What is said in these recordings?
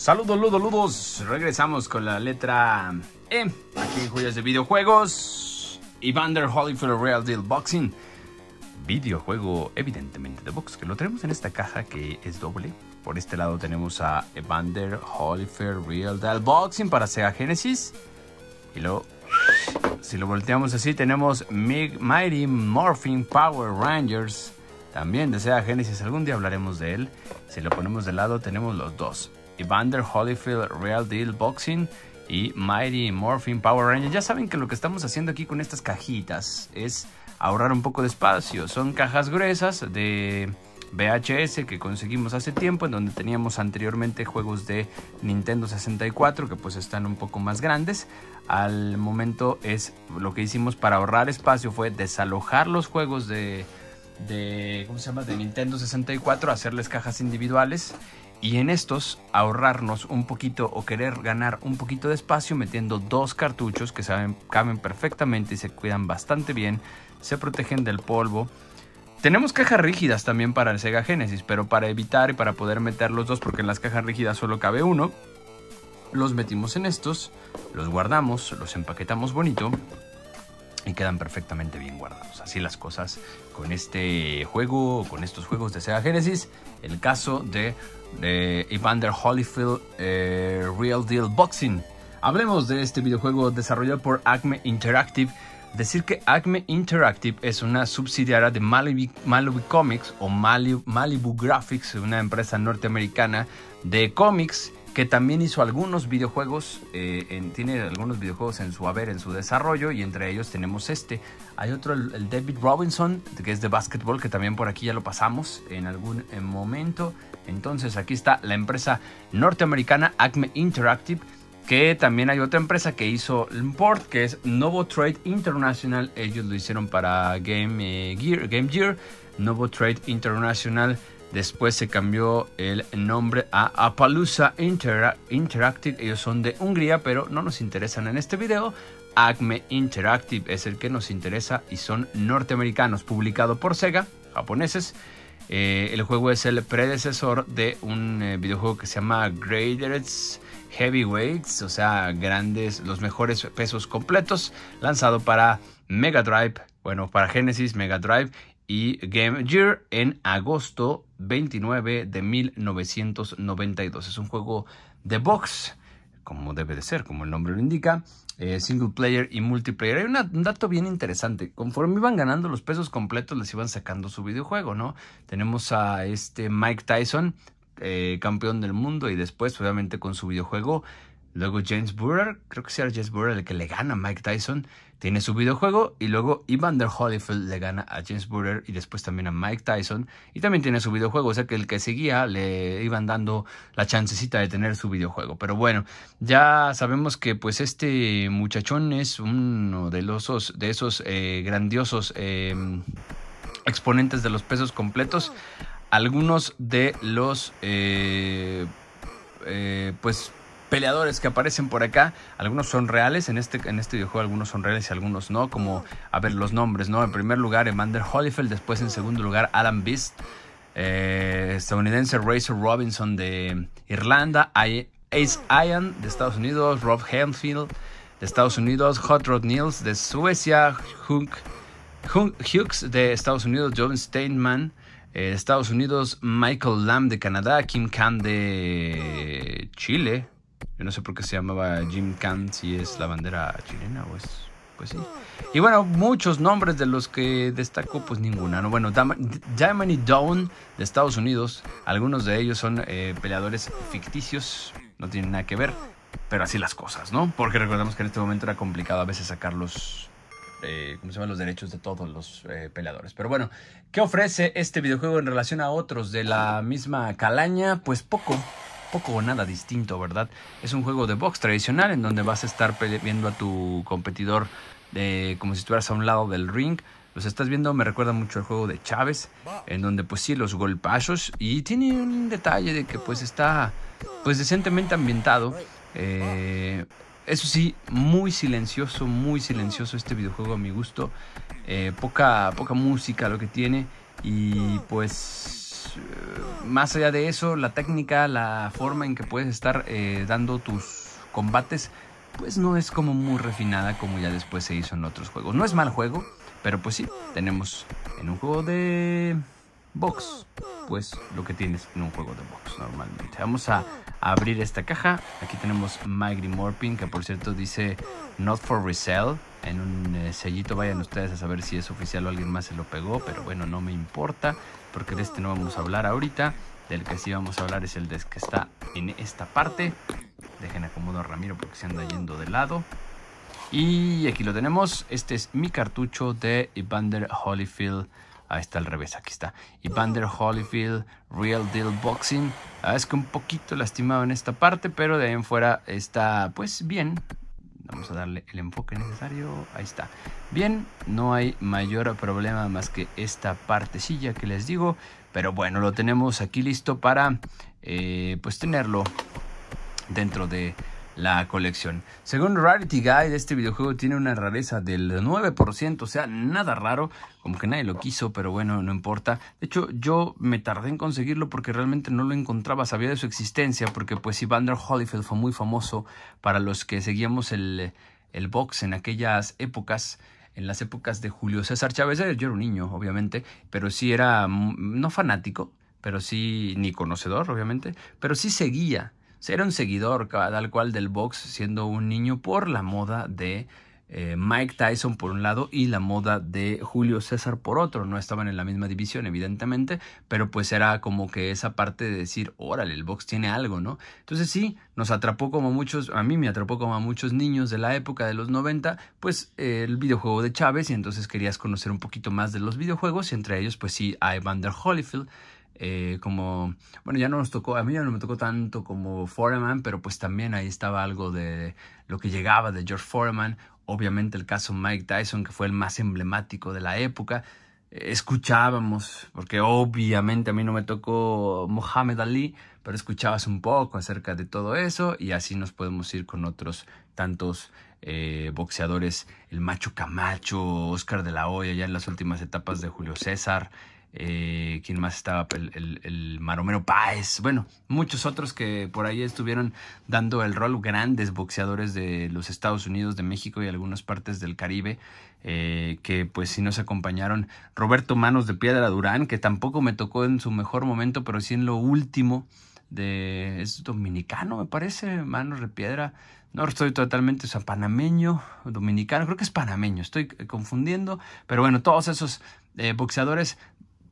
Saludos, ludos, ludos. Regresamos con la letra E. Aquí en Joyas de Videojuegos. Evander Holyfield Real Deal Boxing. Videojuego, evidentemente, de box. Que lo tenemos en esta caja que es doble. Por este lado tenemos a Evander Holyfield Real Deal Boxing para Sega Genesis. Y luego, si lo volteamos así, tenemos Mighty Morphin Power Rangers. También de Sega Genesis. Algún día hablaremos de él. Si lo ponemos de lado, tenemos los dos. Evander Holyfield Real Deal Boxing y Mighty Morphin Power Rangers. Ya saben que lo que estamos haciendo aquí con estas cajitas es ahorrar un poco de espacio. Son cajas gruesas de VHS que conseguimos hace tiempo, en donde teníamos anteriormente juegos de Nintendo 64 que pues están un poco más grandes. Al momento es lo que hicimos para ahorrar espacio fue desalojar los juegos de ¿cómo se llama? de Nintendo 64, hacerles cajas individuales y en estos ahorrarnos un poquito o querer ganar un poquito de espacio metiendo dos cartuchos que saben, caben perfectamente y se cuidan bastante bien, se protegen del polvo. Tenemos cajas rígidas también para el Sega Genesis, pero para evitar y para poder meter los dos, porque en las cajas rígidas solo cabe uno, los metimos en estos, los guardamos, los empaquetamos bonito y quedan perfectamente bien guardados. Así las cosas con este juego, con estos juegos de Sega Genesis. El caso de, Evander Holyfield eh, Real Deal Boxing. Hablemos de este videojuego desarrollado por Acme Interactive. Decir que Acme Interactive es una subsidiaria de Malibu, Malibu Comics o Malibu, Malibu Graphics, una empresa norteamericana de cómics que también hizo algunos videojuegos, eh, tiene algunos videojuegos en su haber, en su desarrollo, y entre ellos tenemos este. Hay otro, el, David Robinson, que es de básquetbol, que también por aquí ya lo pasamos en algún momento. Entonces aquí está la empresa norteamericana Acme Interactive, que también hay otra empresa que hizo el port, que es Novo Trade International. Ellos lo hicieron para Game, eh, Gear, Game Gear. Novo Trade International Después se cambió el nombre a Appaloosa Interactive. Ellos son de Hungría, pero no nos interesan en este video. Acme Interactive es el que nos interesa y son norteamericanos, publicado por Sega, japoneses. Eh, el juego es el predecesor de un eh, videojuego que se llama Greatest Heavyweights, o sea, grandes, los mejores pesos completos, lanzado para Mega Drive, bueno, para Genesis, Mega Drive y Game Gear en agosto 29 de 1992. Es un juego de box, como debe de ser, como el nombre lo indica, eh, single player y multiplayer. Hay un dato bien interesante. Conforme iban ganando los pesos completos, les iban sacando su videojuego, ¿no? Tenemos a este Mike Tyson, eh, campeón del mundo, y después, obviamente, con su videojuego Luego James Burrer, creo que sea James Burrer el que le gana a Mike Tyson, tiene su videojuego. Y luego Evander Holyfield le gana a James Burrer y después también a Mike Tyson. Y también tiene su videojuego. O sea que el que seguía le iban dando la chancecita de tener su videojuego. Pero bueno, ya sabemos que pues este muchachón es uno de, los, de esos eh, grandiosos em, exponentes de los pesos completos. Algunos de los... Eh, eh, pues peleadores que aparecen por acá. Algunos son reales, en este, en este videojuego algunos son reales y algunos no. Como, a ver, los nombres, ¿no? En primer lugar, Evander Holyfield, después en segundo lugar, Alan Beast, eh, estadounidense Razor Robinson de Irlanda, Ace Iron de Estados Unidos, Rob Hanfield de Estados Unidos, Hot Rod Nils de Suecia, Hunk, Hughes de Estados Unidos, John Steinman eh, Estados Unidos, Michael Lamb de Canadá, Kim Khan de Chile, yo no sé por qué se llamaba Jim Khan, si es la bandera chilena o es. Pues sí. Y bueno, muchos nombres de los que destacó, pues ninguna. ¿no? Bueno, Diamond Dawn de Estados Unidos. Algunos de ellos son eh, peleadores ficticios. No tienen nada que ver. Pero así las cosas, ¿no? Porque recordemos que en este momento era complicado a veces sacar los. Eh, ¿Cómo se llaman? Los derechos de todos los eh, peleadores. Pero bueno, ¿qué ofrece este videojuego en relación a otros de la misma calaña? Pues poco poco o nada distinto, ¿verdad? Es un juego de box tradicional en donde vas a estar viendo a tu competidor de, como si estuvieras a un lado del ring. Los estás viendo, me recuerda mucho el juego de Chávez, en donde pues sí, los golpazos y tiene un detalle de que pues está pues decentemente ambientado. Eh, eso sí, muy silencioso, muy silencioso este videojuego a mi gusto. Eh, poca, poca música lo que tiene y pues más allá de eso, la técnica, la forma en que puedes estar eh, dando tus combates, pues no es como muy refinada como ya después se hizo en otros juegos. No es mal juego, pero pues sí, tenemos en un juego de box, pues lo que tienes en un juego de box normalmente. Vamos a abrir esta caja. Aquí tenemos Mighty Morpin, que por cierto dice Not for Resell. En un eh, sellito vayan ustedes a saber si es oficial o alguien más se lo pegó, pero bueno, no me importa, porque de este no vamos a hablar ahorita. Del que sí vamos a hablar es el de que está en esta parte. Dejen acomodo a Ramiro porque se anda yendo de lado. Y aquí lo tenemos. Este es mi cartucho de Evander Holyfield. Ahí está al revés, aquí está. Evander Holyfield Real Deal Boxing. Ah, es que un poquito lastimado en esta parte, pero de ahí en fuera está pues bien. Vamos a darle el enfoque necesario. Ahí está. Bien, no hay mayor problema más que esta partecilla que les digo. Pero bueno, lo tenemos aquí listo para eh, pues tenerlo dentro de la colección. Según Rarity Guide, este videojuego tiene una rareza del 9%, o sea, nada raro, como que nadie lo quiso, pero bueno, no importa. De hecho, yo me tardé en conseguirlo porque realmente no lo encontraba, sabía de su existencia, porque pues Evander Holyfield fue muy famoso para los que seguíamos el, el box en aquellas épocas en las épocas de Julio César Chávez. Yo era un niño, obviamente, pero sí era no fanático, pero sí ni conocedor, obviamente, pero sí seguía era un seguidor tal cual del box siendo un niño por la moda de eh, Mike Tyson por un lado y la moda de Julio César por otro. No estaban en la misma división, evidentemente, pero pues era como que esa parte de decir, órale, el box tiene algo, ¿no? Entonces sí, nos atrapó como muchos, a mí me atrapó como a muchos niños de la época de los 90, pues el videojuego de Chávez y entonces querías conocer un poquito más de los videojuegos y entre ellos pues sí a Evander Holyfield eh, como, bueno, ya no nos tocó, a mí ya no me tocó tanto como Foreman, pero pues también ahí estaba algo de lo que llegaba de George Foreman, obviamente el caso Mike Tyson, que fue el más emblemático de la época, escuchábamos, porque obviamente a mí no me tocó Mohamed Ali, pero escuchabas un poco acerca de todo eso y así nos podemos ir con otros tantos eh, boxeadores, el Macho Camacho, Oscar de la Hoya, ya en las últimas etapas de Julio César, eh, ¿Quién más estaba? El, el, Maromero Páez. Bueno, muchos otros que por ahí estuvieron dando el rol. Grandes boxeadores de los Estados Unidos, de México y algunas partes del Caribe. Eh, que pues sí nos acompañaron. Roberto Manos de Piedra Durán, que tampoco me tocó en su mejor momento, pero sí en lo último. De, es dominicano, me parece, Manos de Piedra. No estoy totalmente, o sea, panameño, dominicano, creo que es panameño, estoy confundiendo, pero bueno, todos esos eh, boxeadores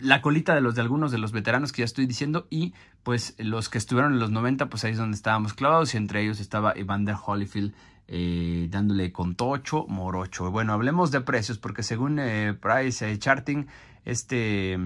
la colita de los de algunos de los veteranos que ya estoy diciendo y pues los que estuvieron en los 90 pues ahí es donde estábamos clavados y entre ellos estaba Evander Holyfield eh, dándole con tocho morocho. Bueno, hablemos de precios porque según eh, Price eh, Charting este,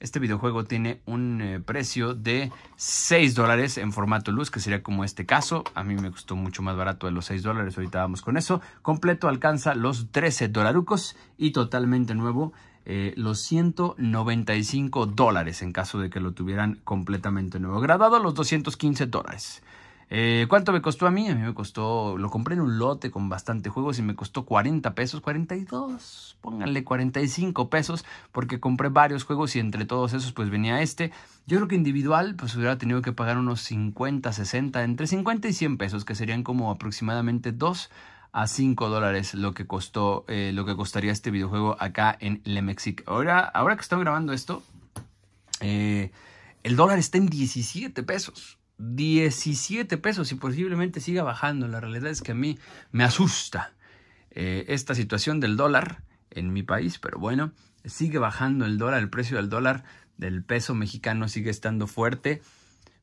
este videojuego tiene un precio de 6 dólares en formato luz que sería como este caso. A mí me costó mucho más barato de los 6 dólares, ahorita vamos con eso. Completo alcanza los 13 dolarucos y totalmente nuevo eh, los 195 dólares en caso de que lo tuvieran completamente nuevo. Graduado los 215 dólares. Eh, ¿Cuánto me costó a mí? A mí me costó, lo compré en un lote con bastante juegos y me costó 40 pesos, 42, pónganle 45 pesos porque compré varios juegos y entre todos esos pues venía este. Yo creo que individual pues hubiera tenido que pagar unos 50, 60, entre 50 y 100 pesos que serían como aproximadamente dos a 5 dólares lo que costó, eh, lo que costaría este videojuego acá en Lemexic. Ahora, ahora que estoy grabando esto, eh, el dólar está en 17 pesos. 17 pesos y posiblemente siga bajando. La realidad es que a mí me asusta eh, esta situación del dólar en mi país, pero bueno, sigue bajando el dólar, el precio del dólar del peso mexicano sigue estando fuerte.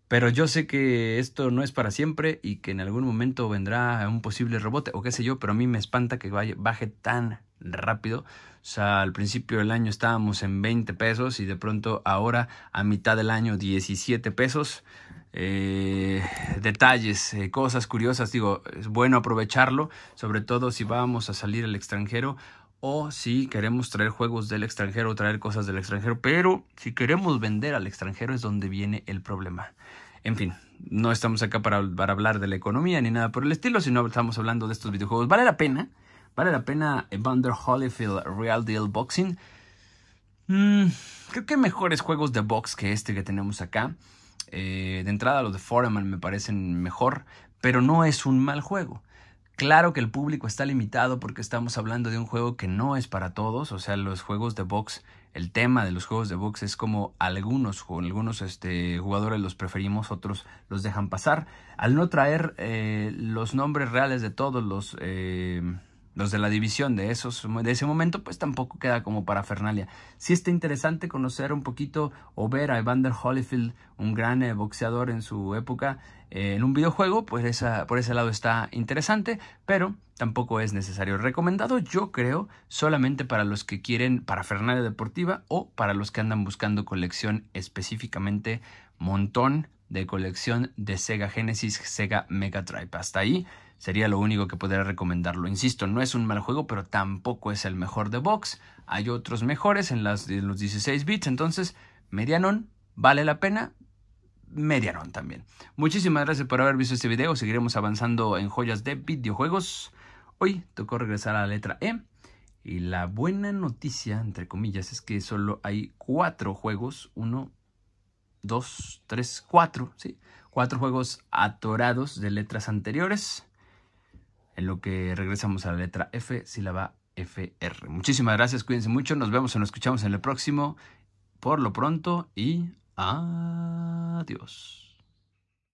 Pero yo sé que esto no es para siempre y que en algún momento vendrá un posible rebote o qué sé yo, pero a mí me espanta que baje tan rápido. O sea, al principio del año estábamos en 20 pesos y de pronto ahora a mitad del año 17 pesos. Eh, detalles, eh, cosas curiosas, digo, es bueno aprovecharlo, sobre todo si vamos a salir al extranjero o si queremos traer juegos del extranjero traer cosas del extranjero, pero si queremos vender al extranjero es donde viene el problema. En fin, no estamos acá para, hablar de la economía ni nada por el estilo, sino estamos hablando de estos videojuegos. ¿Vale la pena? ¿Vale la pena Evander Holyfield Real Deal Boxing? Mm, creo que hay mejores juegos de box que este que tenemos acá. Eh, de entrada los de Foreman me parecen mejor, pero no es un mal juego. Claro que el público está limitado porque estamos hablando de un juego que no es para todos, o sea, los juegos de box, el tema de los juegos de box es como algunos, algunos este, jugadores los preferimos, otros los dejan pasar. Al no traer eh, los nombres reales de todos los... Eh, los de la división de, esos, de ese momento, pues tampoco queda como para Fernalia. Sí está interesante conocer un poquito o ver a Evander Holyfield, un gran eh, boxeador en su época, eh, en un videojuego, pues esa, por ese lado está interesante, pero tampoco es necesario. Recomendado, yo creo, solamente para los que quieren para Fernalia Deportiva o para los que andan buscando colección específicamente montón de colección de Sega Genesis, Sega Mega Drive. Hasta ahí Sería lo único que podría recomendarlo. Insisto, no es un mal juego, pero tampoco es el mejor de box. Hay otros mejores en, las, los 16 bits, entonces Medianon vale la pena. Medianon también. Muchísimas gracias por haber visto este video. Seguiremos avanzando en joyas de videojuegos. Hoy tocó regresar a la letra E. Y la buena noticia, entre comillas, es que solo hay cuatro juegos. Uno, dos, tres, cuatro, ¿sí? Cuatro juegos atorados de letras anteriores en lo que regresamos a la letra F, sílaba FR. Muchísimas gracias, cuídense mucho, nos vemos o nos escuchamos en el próximo. Por lo pronto y adiós.